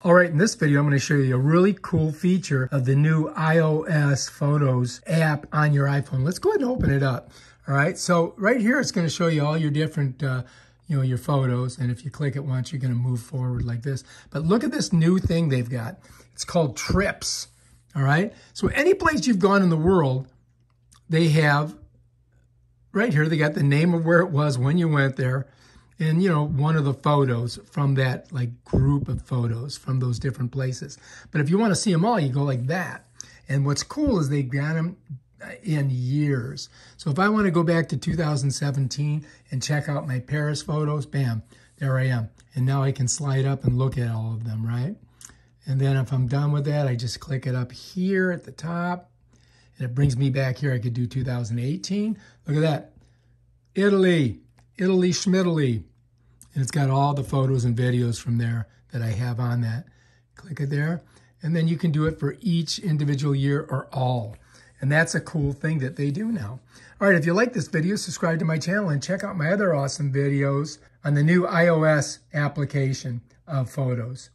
All right, in this video, I'm going to show you a really cool feature of the new iOS Photos app on your iPhone. Let's go ahead and open it up. All right, so right here, it's going to show you all your different, uh, you know, your photos. And if you click it once, you're going to move forward like this. But look at this new thing they've got. It's called Trips. All right, so any place you've gone in the world, they have right here, they got the name of where it was when you went there and you know one of the photos from that like group of photos from those different places. But if you want to see them all you go like that. And what's cool is they got them uh, in years. So if i want to go back to 2017 and check out my paris photos bam there i am. And now i can slide up and look at all of them right? And then if i'm done with that i just click it up here at the top. And it brings me back here. I could do 2018 look at that. Italy. Italy Schmidtly. And it's got all the photos and videos from there that I have on that. Click it there. And then you can do it for each individual year or all. And that's a cool thing that they do now. All right, if you like this video, subscribe to my channel and check out my other awesome videos on the new iOS application of photos.